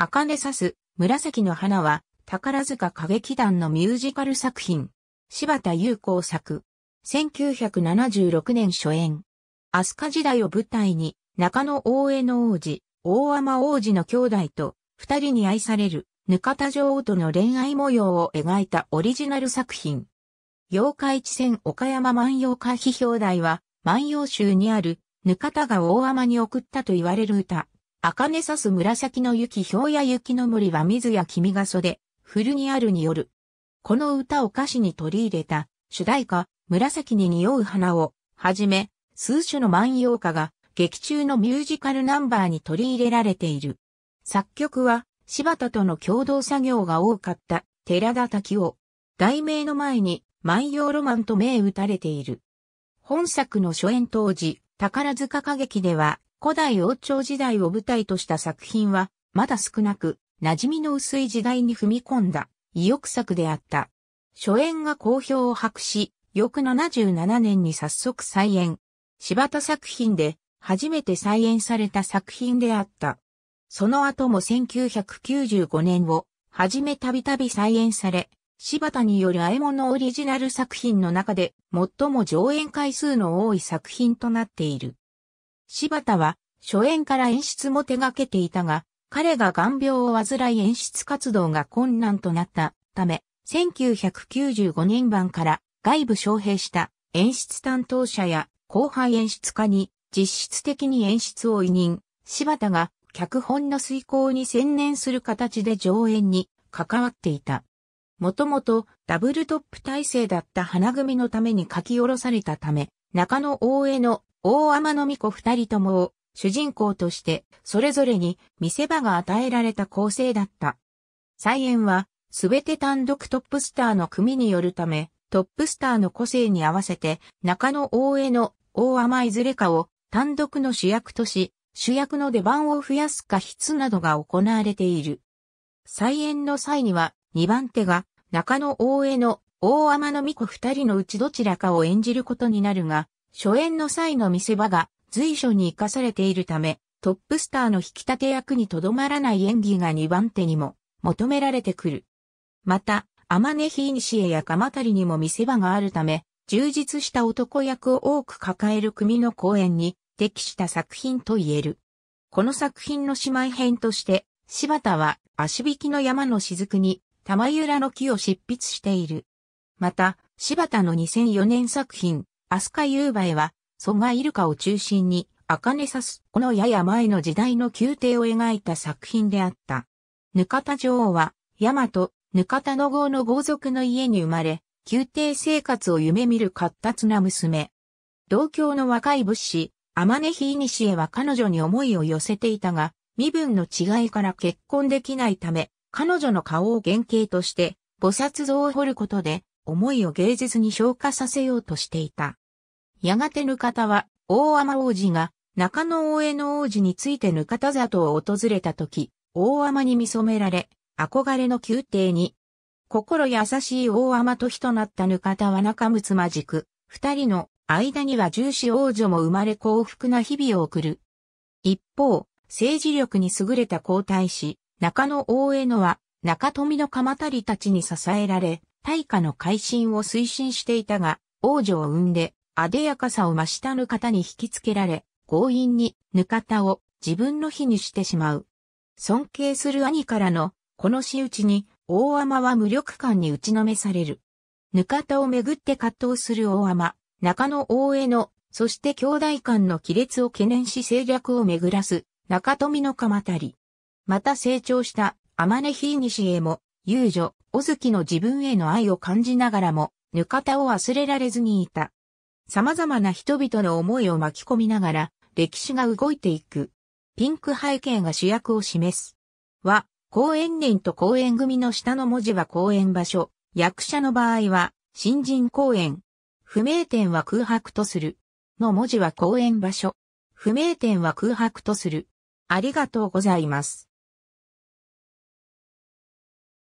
茜さす、紫の花は、宝塚歌劇団のミュージカル作品。柴田優子作。1976年初演。飛鳥時代を舞台に、中野大江の王子、大天王子の兄弟と、二人に愛される、ぬかた女王との恋愛模様を描いたオリジナル作品。妖怪地戦岡山万葉歌碑表題は、万葉集にある、ぬかたが大天に送ったと言われる歌。茜さす紫の雪氷や雪の森は水や君が袖、古にあるによる。この歌を歌詞に取り入れた、主題歌、紫に匂う花を、はじめ、数種の万葉歌が、劇中のミュージカルナンバーに取り入れられている。作曲は、柴田との共同作業が多かった、寺田滝夫。題名の前に、万葉ロマンと銘打たれている。本作の初演当時、宝塚歌劇では、古代王朝時代を舞台とした作品は、まだ少なく、馴染みの薄い時代に踏み込んだ、意欲作であった。初演が好評を博し、翌77年に早速再演。柴田作品で初めて再演された作品であった。その後も1995年を、はじめたびたび再演され、柴田によるあえ物オリジナル作品の中で最も上演回数の多い作品となっている。柴田は初演から演出も手掛けていたが、彼が眼病を患い演出活動が困難となったため、1995年版から外部招聘した演出担当者や後輩演出家に実質的に演出を委任、柴田が脚本の遂行に専念する形で上演に関わっていた。もともとダブルトップ体制だった花組のために書き下ろされたため、中野大江の大天の巫女二人ともを主人公としてそれぞれに見せ場が与えられた構成だった。再演はすべて単独トップスターの組によるため、トップスターの個性に合わせて中野大江の大天いずれかを単独の主役とし、主役の出番を増やすか筆などが行われている。再演の際には、二番手が中野大江の大天の巫女二人のうちどちらかを演じることになるが、初演の際の見せ場が随所に活かされているため、トップスターの引き立て役にとどまらない演技が2番手にも求められてくる。また、アマネヒーニシエやカマタリにも見せ場があるため、充実した男役を多く抱える組の公演に適した作品と言える。この作品の姉妹編として、柴田は足引きの山の雫に玉浦の木を執筆している。また、柴田の2004年作品、飛鳥夕映えは、蘇我イルカを中心に、茜さす、このやや前の時代の宮廷を描いた作品であった。ぬかた女王は、大和、ぬかたの号の豪族の家に生まれ、宮廷生活を夢見る活達な娘。同郷の若い仏師、アマネヒイニシエは彼女に思いを寄せていたが、身分の違いから結婚できないため、彼女の顔を原型として、菩薩像を彫ることで、思いを芸術に昇華させようとしていた。やがてぬかたは、大天王子が中野大江の王子についてぬかた里を訪れた時、大天に見染められ、憧れの宮廷に、心優しい大天と火となったぬかたは仲睦まじく、二人の間には重視王女も生まれ幸福な日々を送る。一方、政治力に優れた皇太子、中野大江野は、中富の鎌足りたちに支えられ、大化の改新を推進していたが、王女を生んで、あでやかさを増したぬ方に引きつけられ、強引にぬ方を自分の日にしてしまう。尊敬する兄からの、この仕打ちに、大天は無力感に打ちのめされる。ぬ方をめぐって葛藤する大天、中野大江の、そして兄弟間の亀裂を懸念し政略をめぐらす、中富の鎌足り。また成長した天音ひいにしへも、遊女、小月の自分への愛を感じながらも、ぬかたを忘れられずにいた。様々な人々の思いを巻き込みながら、歴史が動いていく。ピンク背景が主役を示す。は、公演年と公演組の下の文字は公演場所。役者の場合は、新人公演。不明点は空白とする。の文字は公演場所。不明点は空白とする。ありがとうございます。